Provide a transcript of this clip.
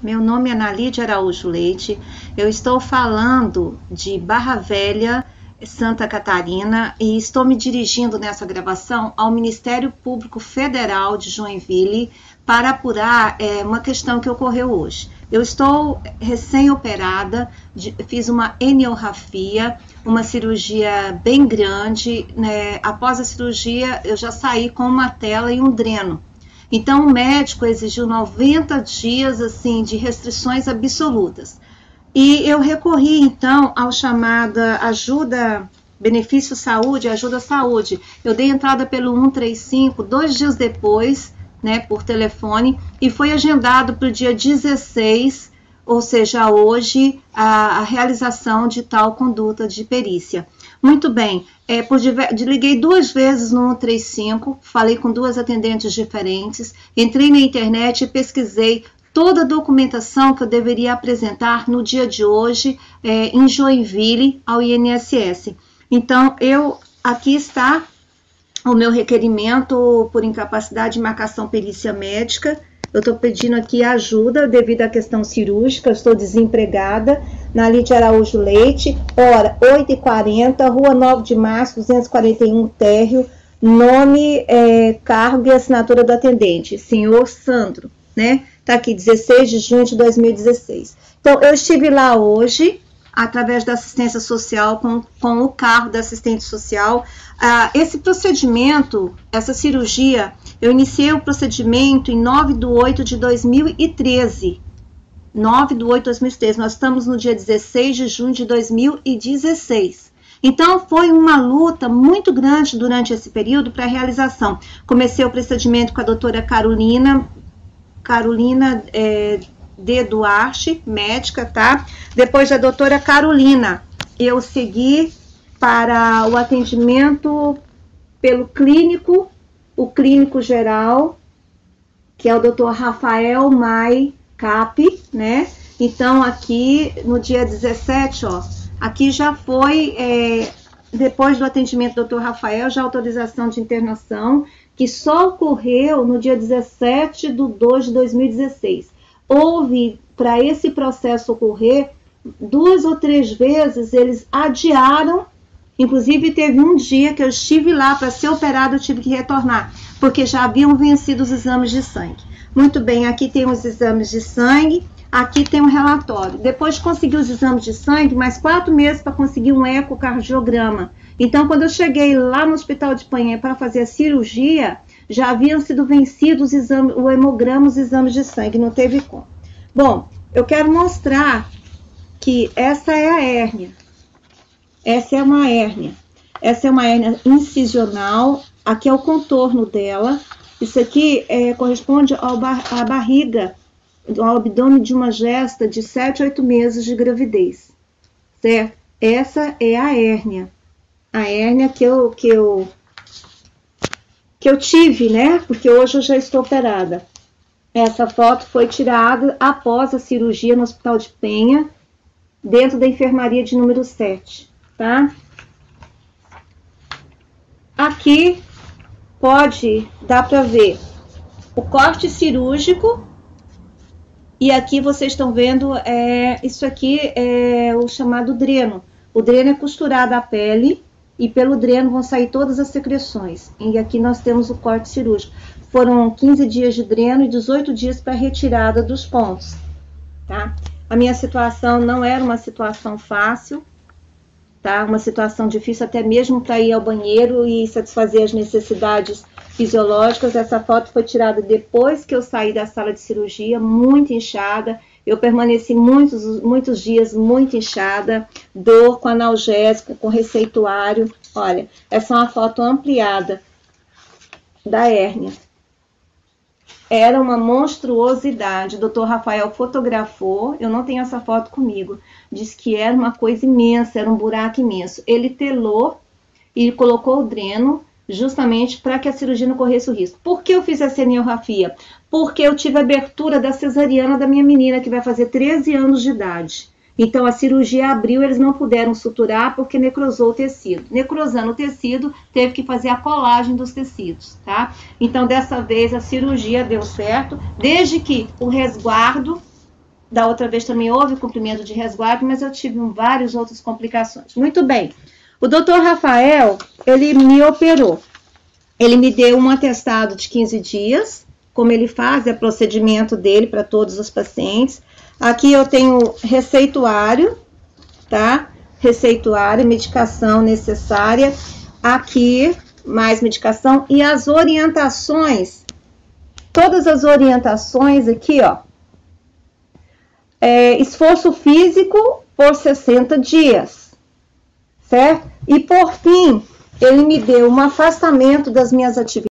Meu nome é Nalide Araújo Leite. Eu estou falando de Barra Velha, Santa Catarina, e estou me dirigindo nessa gravação ao Ministério Público Federal de Joinville para apurar é, uma questão que ocorreu hoje. Eu estou recém-operada, fiz uma eniografia, uma cirurgia bem grande. Né? Após a cirurgia, eu já saí com uma tela e um dreno. Então, o médico exigiu 90 dias assim de restrições absolutas. E eu recorri então ao chamada ajuda benefício saúde, ajuda saúde. Eu dei entrada pelo 135 dois dias depois né, por telefone, e foi agendado para o dia 16, ou seja, hoje, a, a, realização de tal conduta de perícia. Muito bem, é, por, liguei duas vezes no 135, falei com duas atendentes diferentes, entrei na internet e pesquisei toda a documentação que eu deveria apresentar no dia de hoje é, em Joinville ao INSS. Então, eu aqui está o meu requerimento por incapacidade de marcação perícia médica. Eu estou pedindo aqui ajuda devido à questão cirúrgica, estou desempregada, na Lídia Araújo Leite, hora 8h40, Rua 9 de Março, 241 Térreo, nome, é, cargo e assinatura do atendente, senhor Sandro, né? Tá aqui, 16 de junho de 2016. Então, eu estive lá hoje, através da assistência social, com, com o carro da assistente social. Ah, esse procedimento, essa cirurgia, eu iniciei o procedimento em 9 de 8 de 2013. 9 de 8 de 2013. Nós estamos no dia 16 de junho de 2016. Então, foi uma luta muito grande durante esse período para a realização. Comecei o procedimento com a doutora Carolina, Carolina é, de Duarte, médica, tá? Depois da doutora Carolina, eu segui para o atendimento pelo clínico, o clínico geral, que é o doutor Rafael Mai Cap, né? Então, aqui no dia 17, ó, aqui já foi, é, depois do atendimento do doutor Rafael, já autorização de internação, que só ocorreu no dia 17 de 2 de 2016 houve, para esse processo ocorrer, duas ou três vezes eles adiaram. Inclusive, teve um dia que eu estive lá para ser operado, eu tive que retornar, porque já haviam vencido os exames de sangue. Muito bem, aqui tem os exames de sangue, aqui tem um relatório. Depois de conseguir os exames de sangue, mais quatro meses para conseguir um ecocardiograma. Então, quando eu cheguei lá no Hospital de Panhé para fazer a cirurgia, já haviam sido vencidos o hemograma, os exames de sangue, não teve como. Bom, eu quero mostrar que essa é a hérnia. Essa é uma hérnia. Essa é uma hérnia incisional. Aqui é o contorno dela. Isso aqui é, corresponde bar, à barriga, ao abdômen de uma gesta de 7 a 8 meses de gravidez. Certo? Essa é a hérnia. A hérnia que eu, que eu que eu tive, né? Porque hoje eu já estou operada. Essa foto foi tirada após a cirurgia no Hospital de Penha, dentro da enfermaria de número 7, tá? Aqui pode dar para ver o corte cirúrgico e aqui vocês estão vendo é, isso aqui é o chamado dreno. O dreno é costurado à pele e pelo dreno vão sair todas as secreções. E aqui nós temos o corte cirúrgico. Foram 15 dias de dreno e 18 dias para retirada dos pontos, tá? A minha situação não era uma situação fácil, tá? Uma situação difícil até mesmo para ir ao banheiro e satisfazer as necessidades fisiológicas. Essa foto foi tirada depois que eu saí da sala de cirurgia, muito inchada. Eu permaneci muitos, muitos dias muito inchada, dor com analgésico, com receituário. Olha, essa é uma foto ampliada da hérnia. Era uma monstruosidade. O doutor Rafael fotografou, eu não tenho essa foto comigo. Diz que era uma coisa imensa, era um buraco imenso. Ele telou e colocou o dreno justamente para que a cirurgia não corresse o risco. Por que eu fiz a seniografia? Porque eu tive abertura da cesariana da minha menina, que vai fazer 13 anos de idade. Então a cirurgia abriu, eles não puderam suturar porque necrosou o tecido. Necrosando o tecido, teve que fazer a colagem dos tecidos, tá? Então dessa vez a cirurgia deu certo, desde que o resguardo Da outra vez também houve cumprimento de resguardo, mas eu tive várias outras complicações. Muito bem. O doutor Rafael, ele me operou. Ele me deu um atestado de 15 dias, como ele faz, é procedimento dele para todos os pacientes. Aqui eu tenho receituário, tá? Receituário, medicação necessária. Aqui, mais medicação e as orientações. Todas as orientações aqui, ó, é, esforço físico por 60 dias, certo? E por fim, ele me deu um afastamento das minhas atividades